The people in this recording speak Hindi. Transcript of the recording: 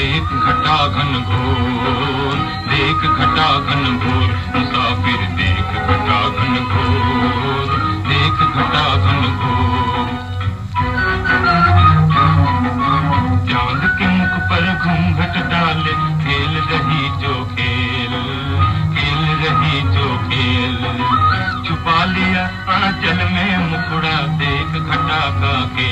घन घोर, देख घटा घन घोर मुसाफिर देख घटा घन घोर, देख घटा घन घोर। चाँद के मुख पर घूंघट डाले, खेल रही जो खेल खेल रही जो खेल। छुपा लिया आंचल में मुकुड़ा देख घटा का खेल।